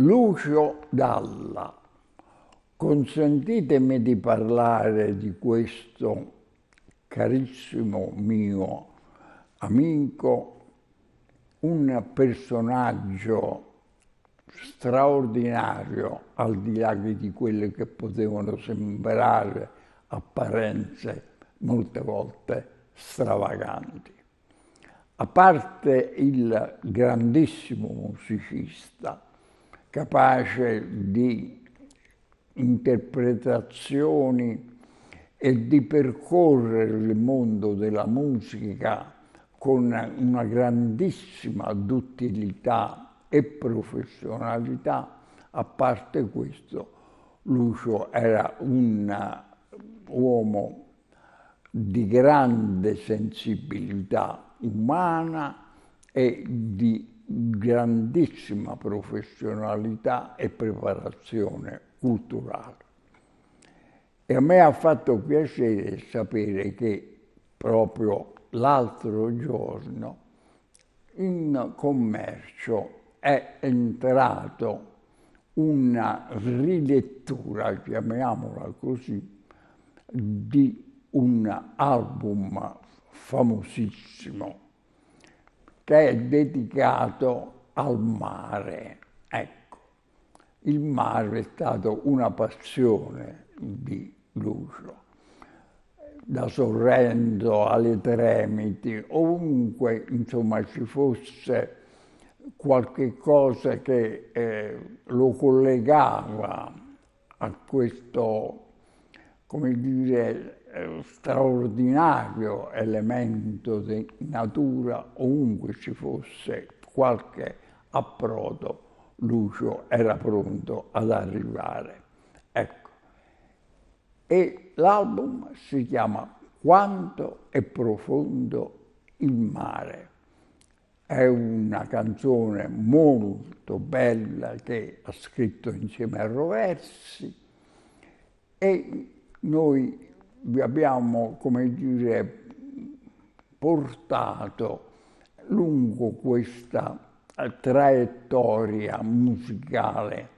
Lucio Dalla. Consentitemi di parlare di questo carissimo mio amico, un personaggio straordinario al di là di quelle che potevano sembrare apparenze molte volte stravaganti. A parte il grandissimo musicista, capace di interpretazioni e di percorrere il mondo della musica con una grandissima duttilità e professionalità, a parte questo, Lucio era un uomo di grande sensibilità umana e di grandissima professionalità e preparazione culturale. E a me ha fatto piacere sapere che proprio l'altro giorno in commercio è entrato una rilettura, chiamiamola così, di un album famosissimo che è dedicato al mare. Ecco, il mare è stato una passione di Lucio. Da Sorrento alle Tremiti, ovunque insomma ci fosse qualche cosa che eh, lo collegava a questo, come dire, eh, straordinario elemento di natura, ovunque ci fosse qualche approdo, Lucio era pronto ad arrivare. Ecco. E l'album si chiama Quanto è profondo il mare. È una canzone molto bella che ha scritto insieme a Roversi e noi abbiamo, come dire, portato lungo questa traiettoria musicale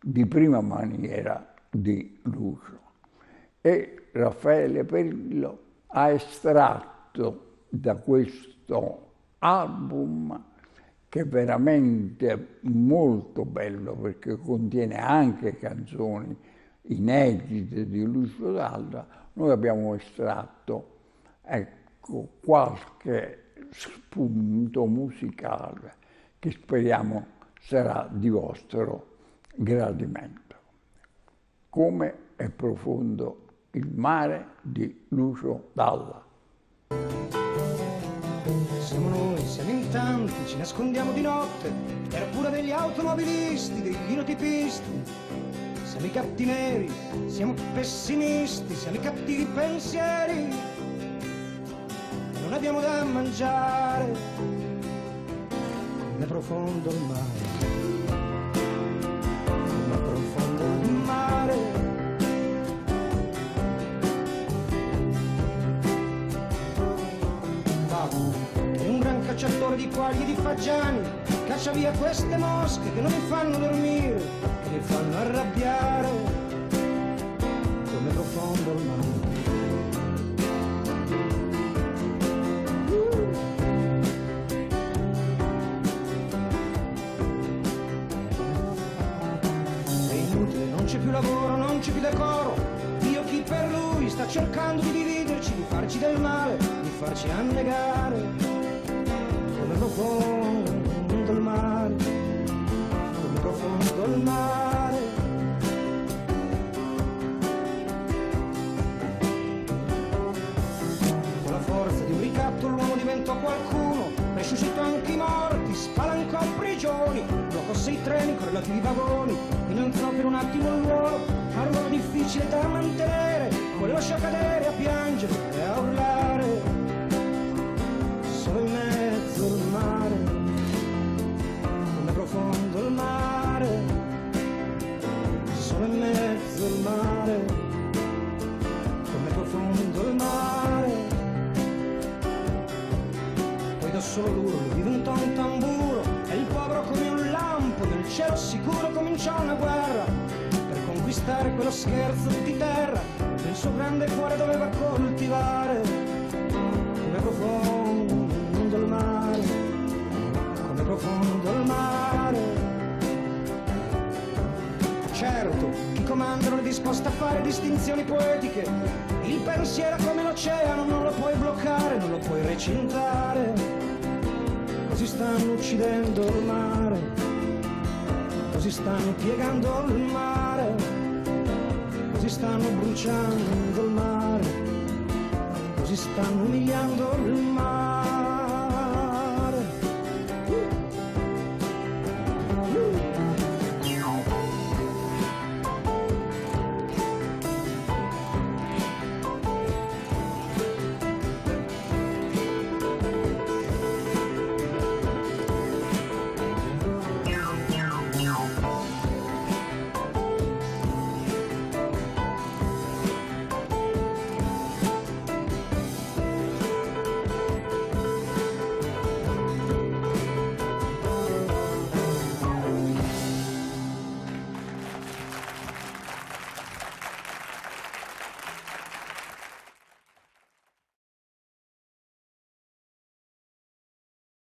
di prima maniera di Lucio. E Raffaele Perillo ha estratto da questo album che è veramente molto bello perché contiene anche canzoni inedite di Lucio Dalla, noi abbiamo estratto ecco, qualche spunto musicale che speriamo sarà di vostro gradimento. Come è profondo il mare di Lucio Dalla. Siamo noi, siamo in tanti, ci nascondiamo di notte, per pura degli automobilisti, dei linotipisti siamo i gatti neri, siamo pessimisti, siamo i cattivi pensieri. Non abbiamo da mangiare, come profondo mare. Il mare. Un gran cacciatore di quagli e di fagiani, caccia via queste mosche che non mi fanno dormire mi fanno arrabbiare come profondo il mare. È inutile, non c'è più lavoro, non c'è più decoro. Dio chi per lui sta cercando di dividerci, di farci del male, di farci annegare come profondo resuscitò anche i morti, spalancò prigioni, bloccò sei treni con relativi vagoni, innalzò per un attimo il ruolo, ma un ruolo difficile da mantenere, poi lasciò cadere a piangere e a urlare. Solo lui diventò un tamburo e il povero come un lampo nel cielo sicuro cominciò una guerra per conquistare quello scherzo di terra che il suo grande cuore doveva coltivare come profondo il mare, come profondo il mare. Certo, chi comanda non è disposto a fare distinzioni poetiche, il pensiero come l'oceano, non lo puoi bloccare, non lo puoi recintare. Così stanno uccidendo il mare, così stanno piegando il mare, così stanno bruciando il mare, così stanno umiliando il mare.